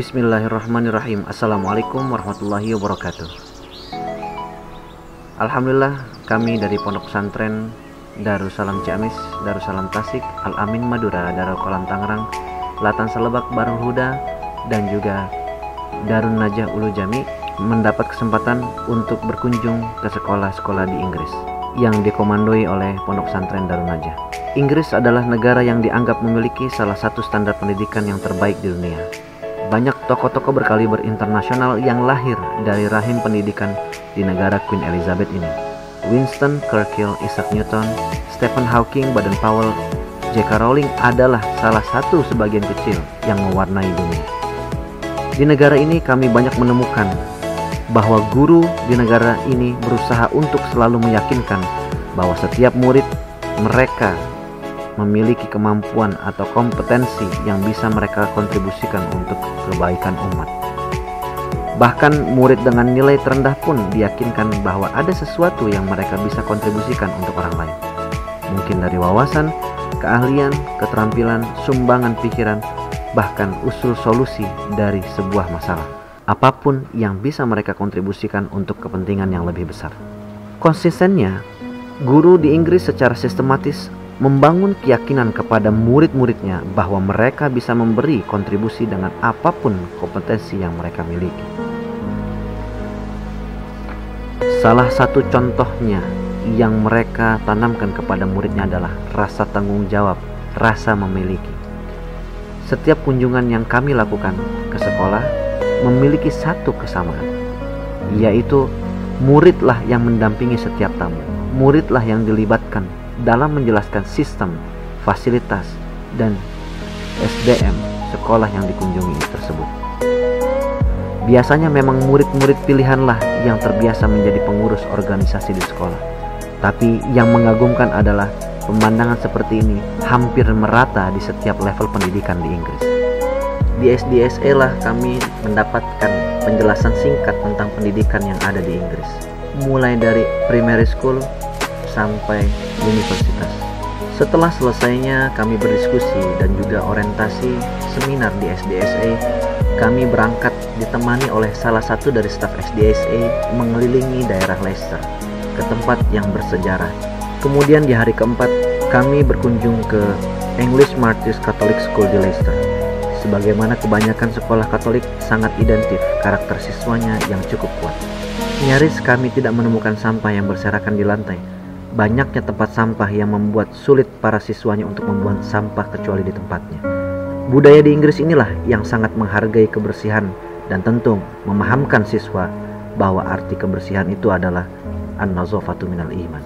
Bismillahirrahmanirrahim Assalamualaikum warahmatullahi wabarakatuh Alhamdulillah kami dari Pondok Pesantren Darussalam Ciamis, Darussalam Tasik, Al-Amin Madura, Darul Kolam Tangerang, Latan Selebak Barul Huda, dan juga Darun Najah Ulu Jami mendapat kesempatan untuk berkunjung ke sekolah-sekolah di Inggris yang dikomandoi oleh Pondok Pesantren Darun Najah. Inggris adalah negara yang dianggap memiliki salah satu standar pendidikan yang terbaik di dunia. Banyak tokoh-tokoh berkaliber internasional yang lahir dari rahim pendidikan di negara Queen Elizabeth ini. Winston Churchill, Isaac Newton, Stephen Hawking, Baden Powell, J.K. Rowling adalah salah satu sebagian kecil yang mewarnai dunia. Di negara ini kami banyak menemukan bahwa guru di negara ini berusaha untuk selalu meyakinkan bahwa setiap murid mereka memiliki kemampuan atau kompetensi yang bisa mereka kontribusikan untuk kebaikan umat. Bahkan murid dengan nilai terendah pun diyakinkan bahwa ada sesuatu yang mereka bisa kontribusikan untuk orang lain. Mungkin dari wawasan, keahlian, keterampilan, sumbangan pikiran, bahkan usul solusi dari sebuah masalah. Apa pun yang bisa mereka kontribusikan untuk kepentingan yang lebih besar. Konsistennya, guru di Inggris secara sistematis membangun keyakinan kepada murid-muridnya bahwa mereka bisa memberi kontribusi dengan apa pun kompetensi yang mereka miliki. Salah satu contohnya yang mereka tanamkan kepada muridnya adalah rasa tanggung jawab, rasa memiliki. Setiap kunjungan yang kami lakukan ke sekolah memiliki satu kesamaan, yaitu muridlah yang mendampingi setiap tamu, muridlah yang dilibatkan dalam menjelaskan sistem, fasilitas, dan SDM sekolah yang dikunjungi tersebut. Biasanya memang murid-murid pilihanlah yang terbiasa menjadi pengurus organisasi di sekolah. Tapi yang mengagumkan adalah pemandangan seperti ini hampir merata di setiap level pendidikan di Inggris. Di SDSE lah kami mendapatkan penjelasan singkat tentang pendidikan yang ada di Inggris. Mulai dari primary school sampai universitas. Setelah selesainya kami berdiskusi dan juga orientasi seminar di SDSA, kami berangkat ditemani oleh salah satu dari staf SDSA mengelilingi daerah Leicester ke tempat yang bersejarah. Kemudian di hari keempat, kami berkunjung ke English Martyrs Catholic School di Leicester. Sebagaimana kebanyakan sekolah Katolik sangat identik karakter siswanya yang cukup kuat. Nyaris kami tidak menemukan sampah yang berserakan di lantai, banyaknya tempat sampah yang membuat sulit para siswanya untuk membuang sampah kecuali di tempatnya. Budaya di Inggris inilah yang sangat menghargai kebersihan dan tentu memahamkan siswa bahwa arti kebersihan itu adalah an-nazafatu minal iman.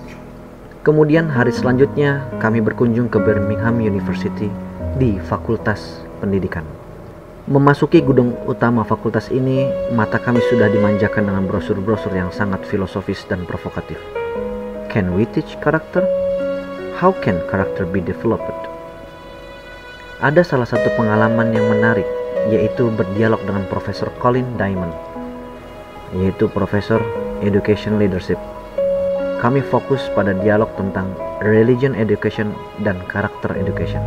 Kemudian hari selanjutnya kami berkunjung ke Birmingham University di Fakultas Pendidikan. Memasuki gedung utama fakultas ini, mata kami sudah dimanjakan dengan brosur-brosur yang sangat filosofis dan provokatif. Can we teach character? How can character be developed? Ada salah satu pengalaman yang menarik, yaitu berdialog dengan Profesor Colin Diamond, yaitu Profesor Education Leadership. Kami fokus pada dialog tentang religion education dan character education.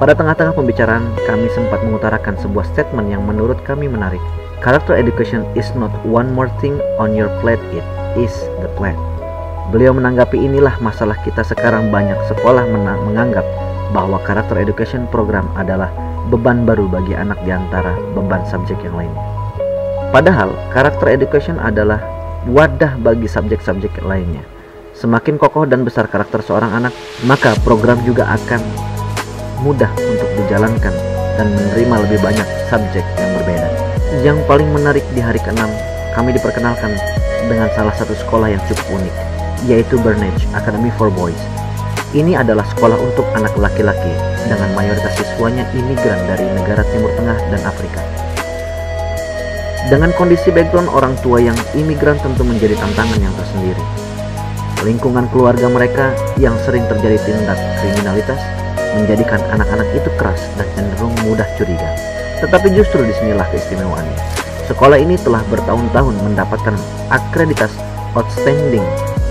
Pada tengah-tengah pembicaraan, kami sempat mengutarakan sebuah statement yang menurut kami menarik. Character education is not one more thing on your plate, it is the plate. Beliau menanggapi inilah masalah kita sekarang banyak sekolah menganggap bahwa karakter education program adalah beban baru bagi anak di antara beban subjek yang lainnya. Padahal karakter education adalah wadah bagi subjek-subjek lainnya. Semakin kokoh dan besar karakter seorang anak, maka program juga akan mudah untuk dijalankan dan menerima lebih banyak subjek yang berbeda. Yang paling menarik di hari ke-6, kami diperkenalkan dengan salah satu sekolah yang cukup unik, yaitu Burnage Academy for Boys. Ini adalah sekolah untuk anak laki-laki dengan mayoritas siswanya imigran dari negara Timur Tengah dan Afrika. Dengan kondisi background orang tua yang imigran tentu menjadi tantangan yang tersendiri. Lingkungan keluarga mereka yang sering terjadi tindak kriminalitas menjadikan anak-anak itu keras dan cenderung mudah curiga. Tetapi justru di sinilah keistimewaannya. Sekolah ini telah bertahun-tahun mendapatkan akreditasi outstanding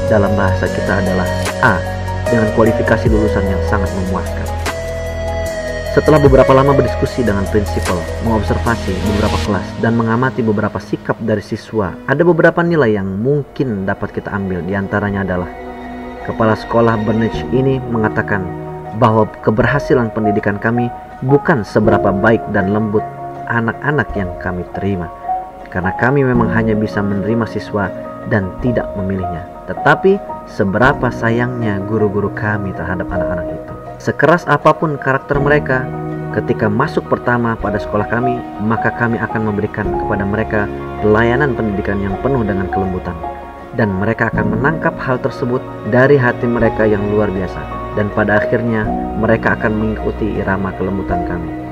dalam bahasa kita adalah A dengan kualifikasi lulusan yang sangat memuaskan. Setelah beberapa lama berdiskusi dengan prinsipal, mengobservasi beberapa kelas, dan mengamati beberapa sikap dari siswa, ada beberapa nilai yang mungkin dapat kita ambil. Di antaranya adalah Kepala Sekolah Bernich ini mengatakan bahwa keberhasilan pendidikan kami bukan seberapa baik dan lembut anak-anak yang kami terima. Karena kami memang hanya bisa menerima siswa dan tidak memilihnya. Tetapi seberapa sayangnya guru-guru kami terhadap anak-anak itu. Sekeras apa pun karakter mereka, ketika masuk pertama pada sekolah kami, maka kami akan memberikan kepada mereka pelayanan pendidikan yang penuh dengan kelembutan. Dan mereka akan menangkap hal tersebut dari hati mereka yang luar biasa. Dan pada akhirnya mereka akan mengikuti irama kelembutan kami.